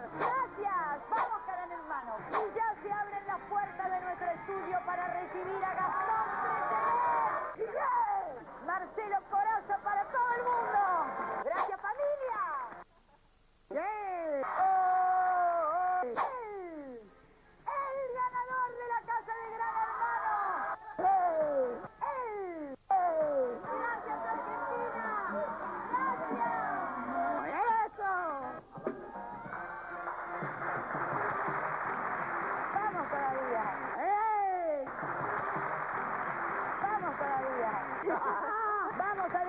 Gracias. Vamos, Gran Hermano. Y ya se abren las puertas de nuestro estudio para recibir a Gastón Pretener. ¡Sí! Marcelo Cor Vamos a